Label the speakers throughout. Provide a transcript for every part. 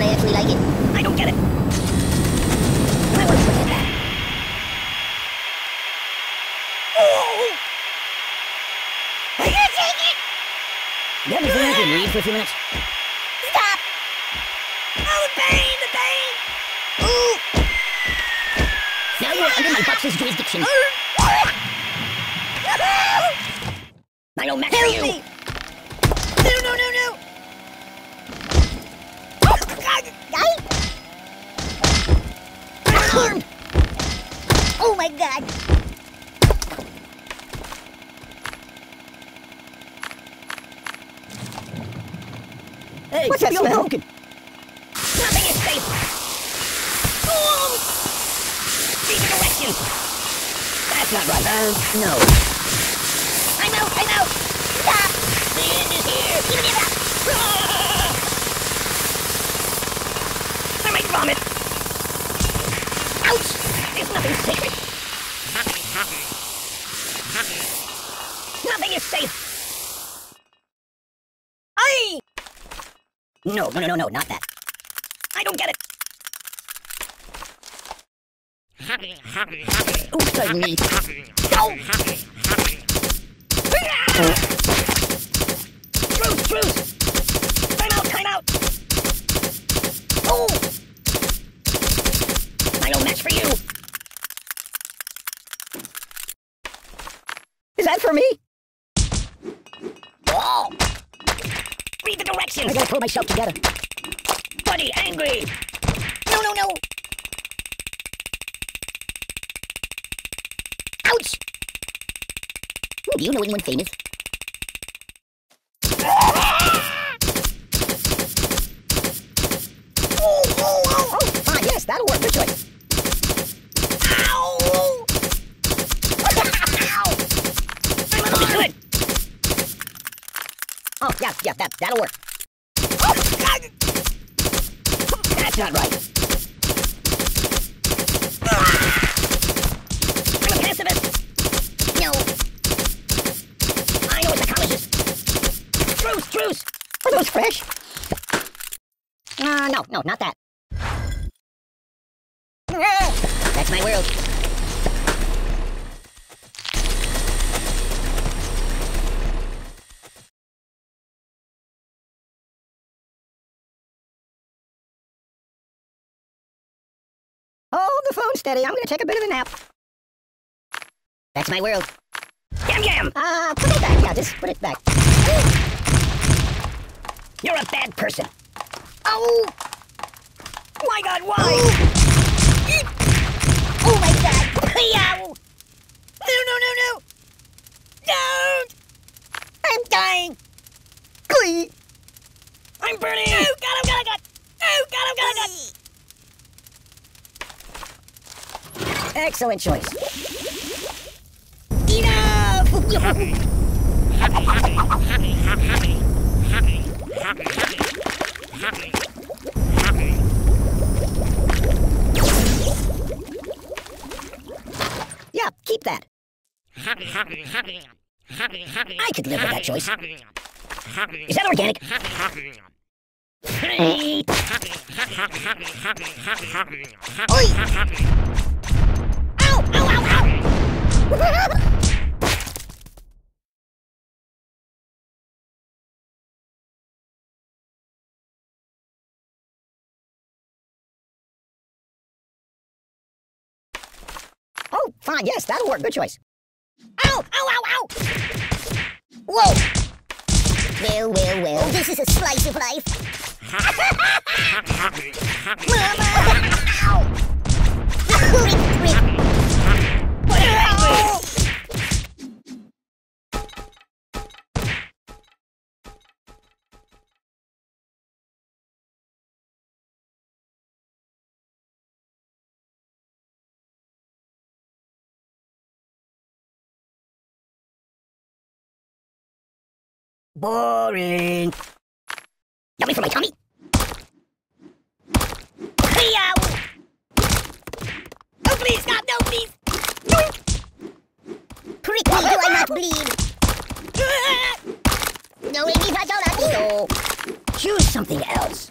Speaker 1: I actually like it.
Speaker 2: I don't get it.
Speaker 1: I want to look at that.
Speaker 2: I can't take it!
Speaker 1: You have anything I can read for a few minutes?
Speaker 2: Stop! Oh, the pain, the pain! Ooh!
Speaker 1: Now you are under my box's jurisdiction.
Speaker 2: I don't match for
Speaker 1: Help
Speaker 2: you!
Speaker 1: me!
Speaker 2: No, no, no, no! Oh, God!
Speaker 1: I'm! Oh my god!
Speaker 2: Hey,
Speaker 1: What's that smell?
Speaker 2: broken. Nothing is safe! Oh! Read the directions! That's not right.
Speaker 1: Uh, no.
Speaker 2: I'm out, I'm out! Stop! The end is here! Give me that! I might vomit! Ouch! There's nothing sacred! Nothing is safe! I!
Speaker 1: No, no, no, no, no, not that.
Speaker 2: I don't get it!
Speaker 1: Oh, pardon me.
Speaker 2: Go! Bruce, Bruce! Time out, time out! Oh! I no match for you!
Speaker 1: Is that for me?
Speaker 2: Oh! The
Speaker 1: I
Speaker 2: directions!
Speaker 1: gotta pull myself together.
Speaker 2: Buddy, angry! No, no, no! Ouch!
Speaker 1: Do you know anyone famous?
Speaker 2: Oh, oh, oh!
Speaker 1: Oh, fine, yes, that'll work. Good choice. Oh, yeah, yeah, that, that'll work.
Speaker 2: Oh, God! That's not right. I'm a pacifist.
Speaker 1: No.
Speaker 2: I know a psychologist. Truce, truce.
Speaker 1: Are those fresh? Uh, no, no, not that. That's my world. The phone steady. I'm gonna take a bit of a nap. That's my world.
Speaker 2: Yam yam.
Speaker 1: Uh, put it back. Yeah, just put it back.
Speaker 2: You're a bad person. Oh! My God, why?
Speaker 1: Oh my god!
Speaker 2: Yow! No, no, no, no! Don't!
Speaker 1: I'm dying! Glee!
Speaker 2: I'm burning! Oh, God, oh, God, oh, God! Oh, God, oh, God, oh, God!
Speaker 1: Excellent choice.
Speaker 2: Enough!
Speaker 1: Yeah, keep that. I could live with that choice. Is that organic?
Speaker 2: Oi!
Speaker 1: Oh, fine. Yes, that'll work. Good choice.
Speaker 2: Ow! Ow! Ow! Ow! Whoa!
Speaker 1: Well, well, well.
Speaker 2: This is a slice of life.
Speaker 1: Mama!
Speaker 2: Ow!
Speaker 1: Rick, Rick.
Speaker 2: Boring.
Speaker 3: Yummy for my tummy. Meow. Oh, please, God, no, please.
Speaker 2: Prick me, do I not bleed?
Speaker 3: No, it is not all
Speaker 2: Choose something else.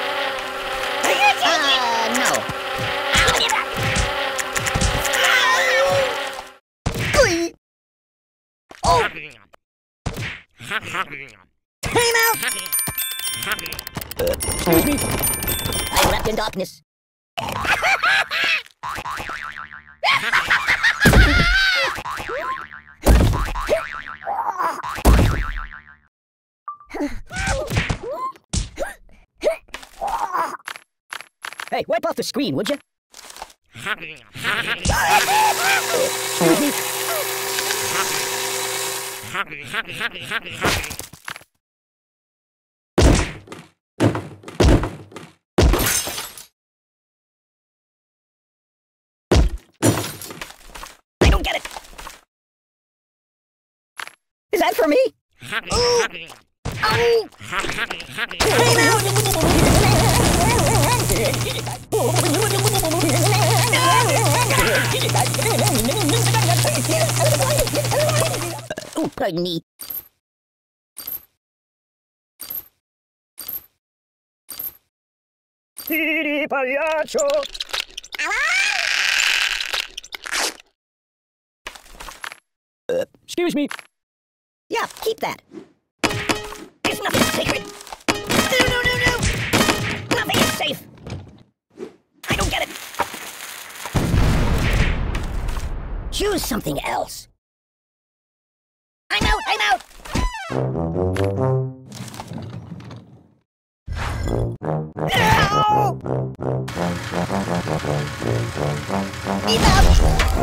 Speaker 3: Time out!
Speaker 2: Excuse me. I'm wrapped in darkness. Hey, wipe off the screen, would you? Excuse me.
Speaker 3: I don't get it!
Speaker 2: Is that for me?
Speaker 3: Happy, Oh! Out!
Speaker 2: Oh, pardon me. Tiri pagliaccio! Uh, excuse me. Yeah, keep that.
Speaker 3: There's nothing sacred! No, no, no, no! Nothing is safe! I don't get it!
Speaker 2: Choose something else.
Speaker 3: I'm out! Ow! Enough!